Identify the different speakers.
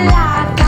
Speaker 1: alive.